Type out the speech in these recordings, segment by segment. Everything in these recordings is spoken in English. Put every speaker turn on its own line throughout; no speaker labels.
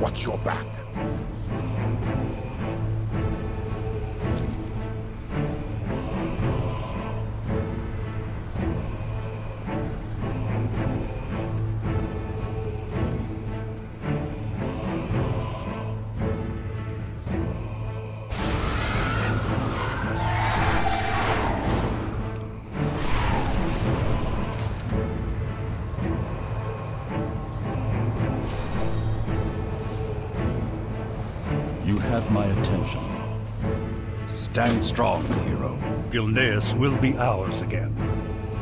Watch your back.
You have my attention. Stand strong, hero. Gilneas will be ours again.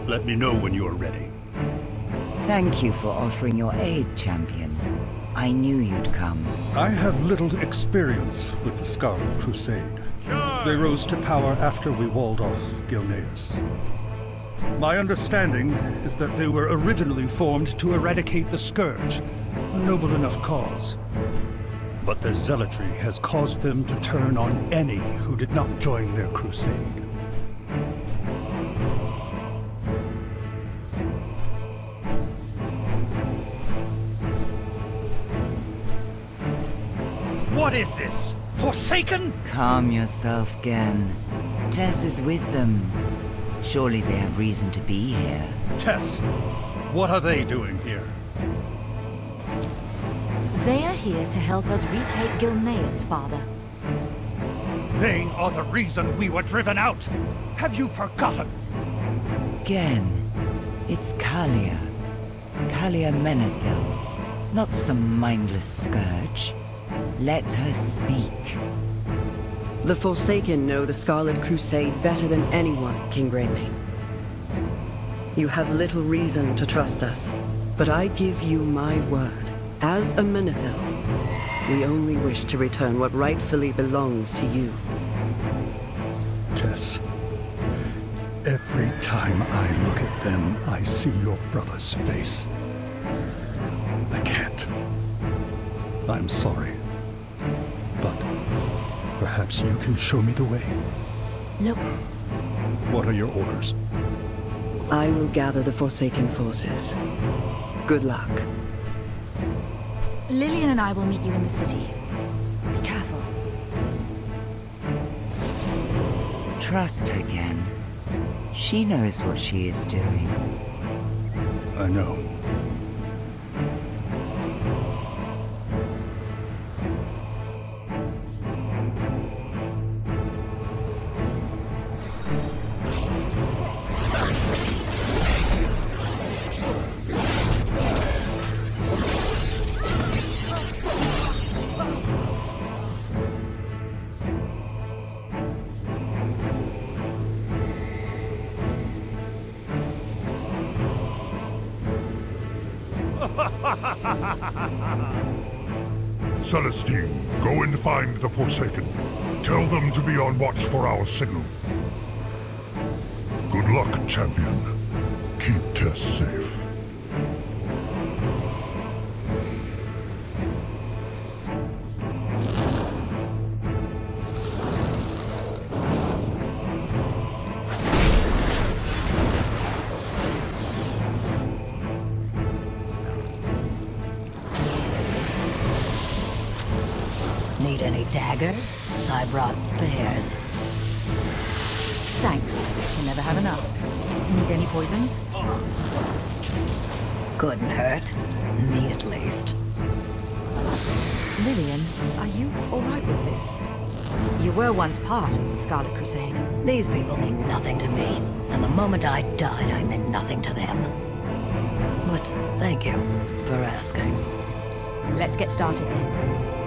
Let me know when you are ready.
Thank you for offering your aid, champion. I knew you'd come.
I have little experience with the Scarlet Crusade. Sure. They rose to power after we walled off Gilneas. My understanding is that they were originally formed to eradicate the Scourge, a noble enough cause. But their zealotry has caused them to turn on any who did not join their crusade.
What is this? Forsaken?
Calm yourself, Genn. Tess is with them. Surely they have reason to be here.
Tess, what are they doing here?
They are here to help us retake Gilneas, father.
They are the reason we were driven out. Have you forgotten?
Again, it's Calia. Calia Menethil. Not some mindless scourge. Let her speak.
The Forsaken know the Scarlet Crusade better than anyone, King Greymane. You have little reason to trust us, but I give you my word. As a Menethil, we only wish to return what rightfully belongs to you.
Tess, every time I look at them, I see your brother's face. I can't. I'm sorry. But perhaps you can show me the way.
Look,
What are your orders?
I will gather the Forsaken forces. Good luck.
Lilian and I will meet you in the city. Be careful.
Trust her, Genn. She knows what she is doing.
I know.
Celestine, go and find the Forsaken. Tell them to be on watch for our signal. Good luck, champion. Keep Tess safe.
Daggers? I brought spares.
Thanks. Can never have enough. Need any poisons?
Couldn't hurt. Me at least.
Lilian, are you alright with this? You were once part of the Scarlet Crusade.
These people mean nothing to me, and the moment I died, I meant nothing to them. But thank you for asking.
Let's get started then.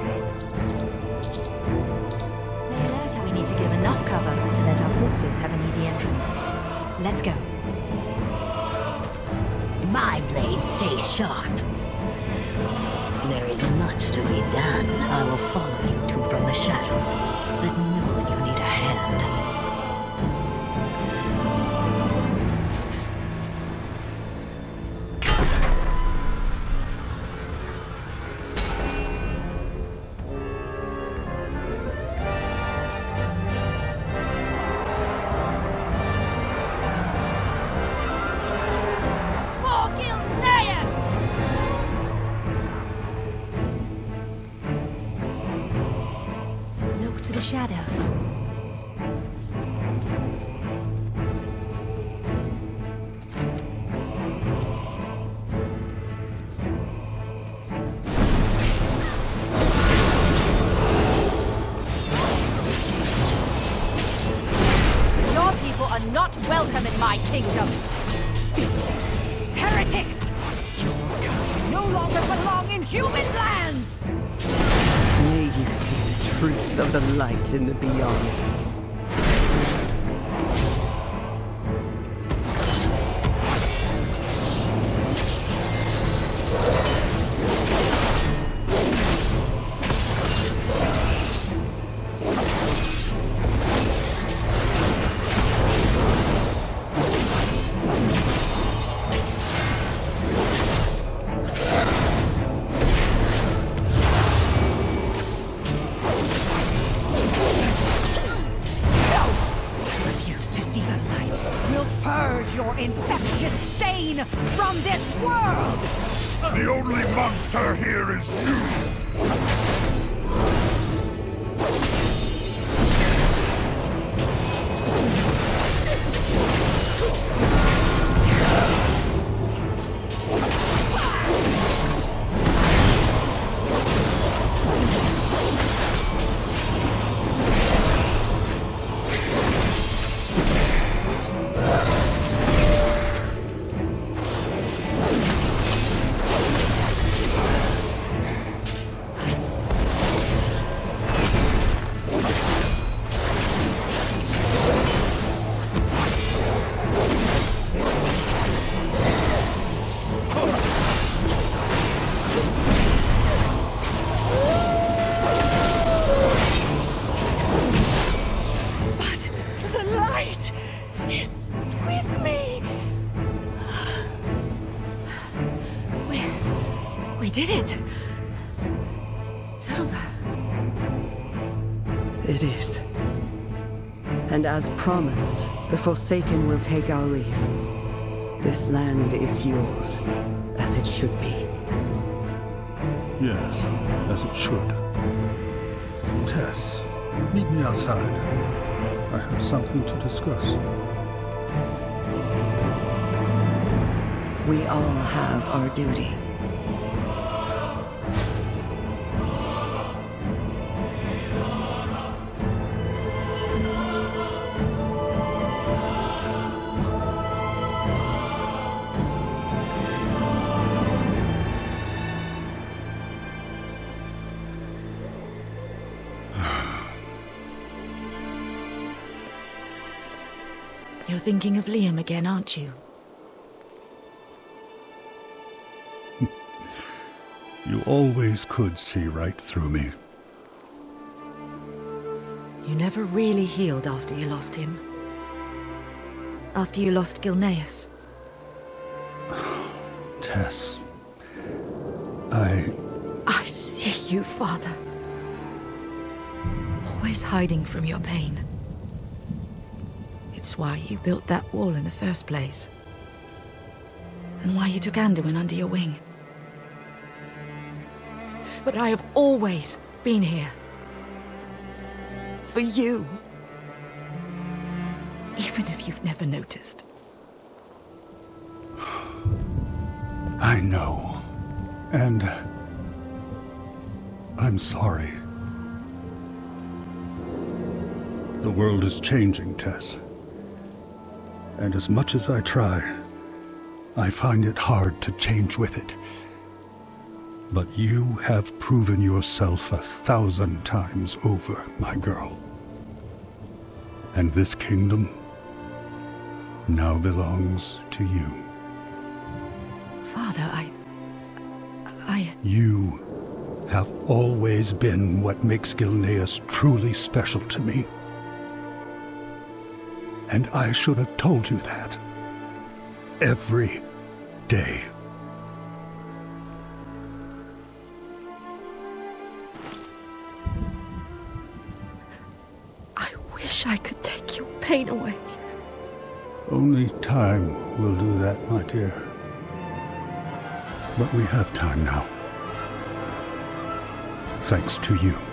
To give enough cover to let our forces have an easy entrance. Let's go.
My blade stay sharp. There is much to be done. I will follow you two from the shadows. Let
my kingdom. Heretics! Your kind no longer belong in human lands!
May you see the truth of the light in the beyond.
Purge your infectious stain from this world!
The only monster here is you!
Did it! It's over.
It is. And as promised, the Forsaken will take our leave. This land is yours, as it should be.
Yes, as it should. Tess, meet me outside. I have something to discuss.
We all have our duty.
Thinking of Liam again, aren't you?
You always could see right through me.
You never really healed after you lost him. After you lost Gilneas.
Tess. I.
I see you, Father. Always hiding from your pain. It's why you built that wall in the first place. And why you took Anduin under your wing. But I have always been here. For you. Even if you've never noticed.
I know. And. I'm sorry. The world is changing, Tess. And as much as I try, I find it hard to change with it. But you have proven yourself a thousand times over, my girl. And this kingdom now belongs to you.
Father, I. I.
You have always been what makes Gilneas truly special to me. And I should have told you that. Every day.
I wish I could take your pain away.
Only time will do that, my dear. But we have time now. Thanks to you.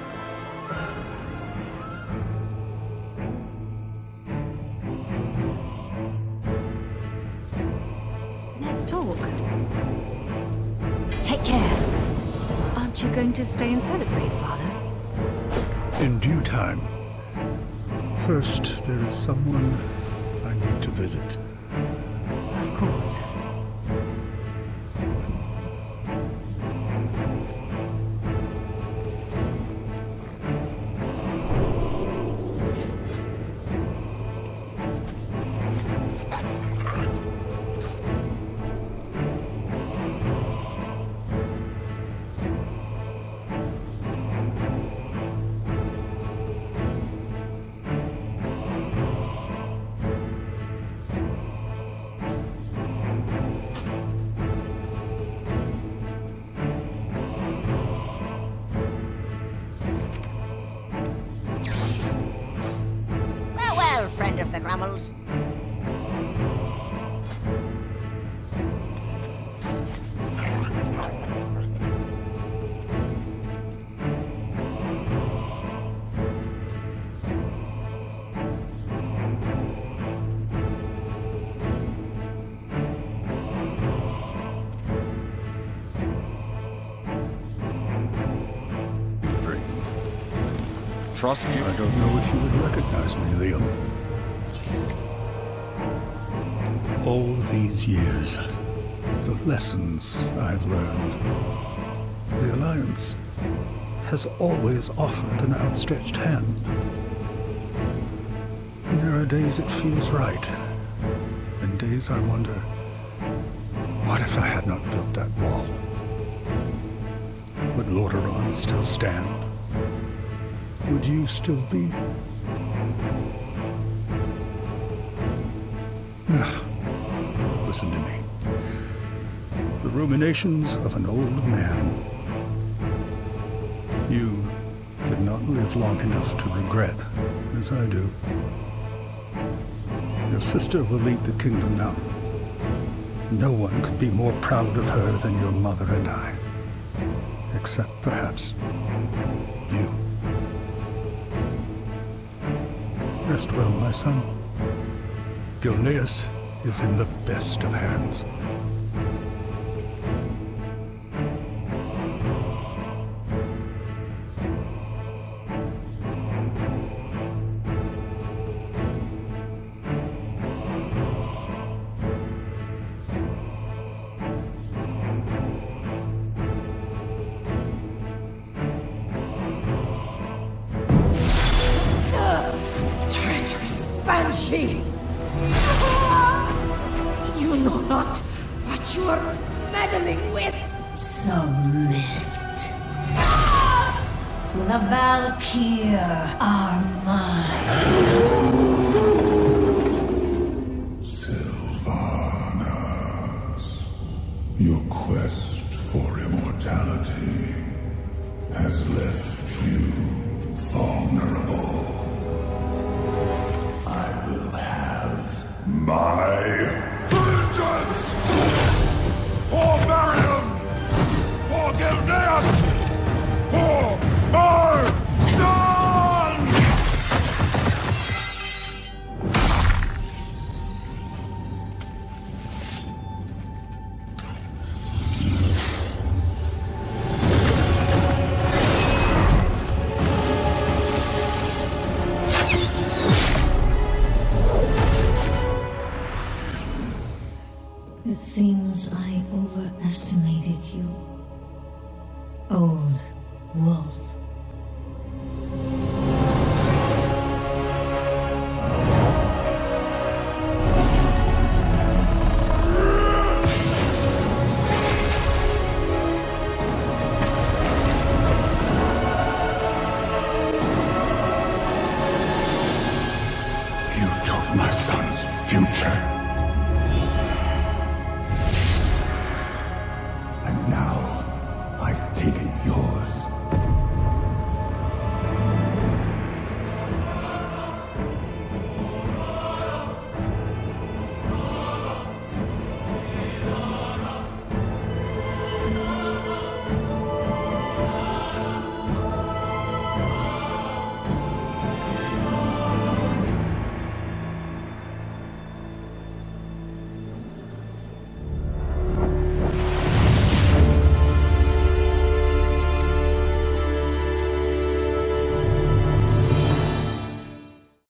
Aren't you going to stay and celebrate, Father?
In due time. First, there is someone I need to visit.
Of course.
Trust.
I don't know if you would recognize me, Liam. All these years, the lessons I've learned, the Alliance has always offered an outstretched hand. There are days it feels right, and days I wonder, what if I had not built that wall? Would Lordaeron still stand? Would you still be? Listen to me. The ruminations of an old man. You did not live long enough to regret, as I do. Your sister will lead the kingdom now. No one could be more proud of her than your mother and I. Except perhaps you. Rest well, my son. Gilneas is in the best of hands.
Valkyr are